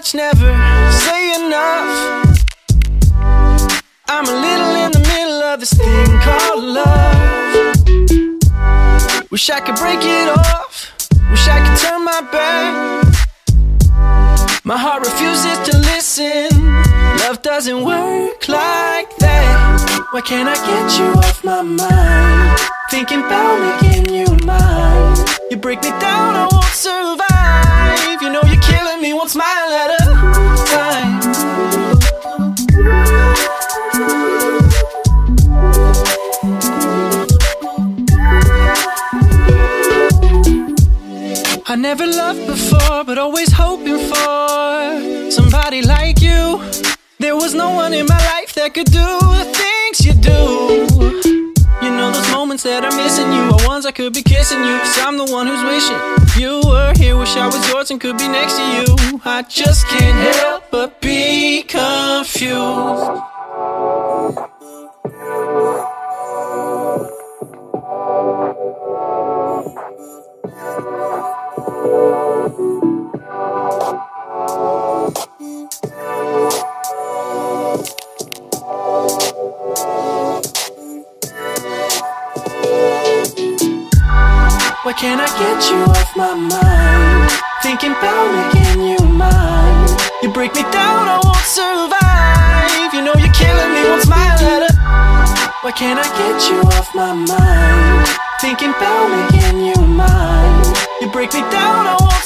much, never say enough. I'm a little in the middle of this thing called love. Wish I could break it off. Wish I could turn my back. My heart refuses to listen. Love doesn't work like that. Why can't I get you off my mind? Thinking about making you mine. You break me down, I won't I never loved before, but always hoping for somebody like you. There was no one in my life that could do the things you do. You know those moments that I'm missing you are ones I could be kissing you. Cause I'm the one who's wishing you were here. Wish I was yours and could be next to you. I just can't help but be confused. Why can't I get you off my mind? Thinking about making you mine. You break me down, I won't survive. You know you're killing me, one smile at. Why can't I get you off my mind? Thinking about making you mine. Break me down, I